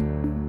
you